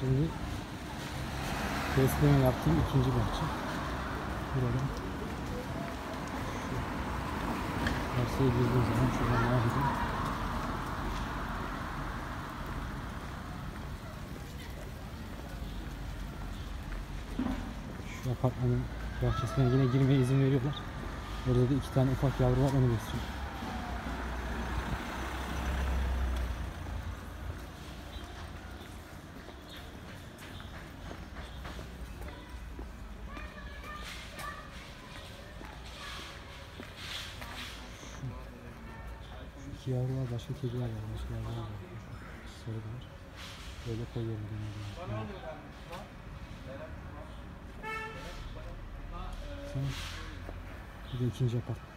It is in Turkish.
Şimdi besleme yaptığım ikinci bahçe. Burada şu arsaya girdiğim zaman şuradan devam edeyim. Şu apartmanın bahçesine yine girmeye izin veriyorlar. Orada da iki tane ufak yavru var onu besliyor. Şu iki yavru var başka kediler var. Başka yavrular var. Sarı var. Böyle koyuyorum. genelde. Tamam. Bir de ikinci apartman.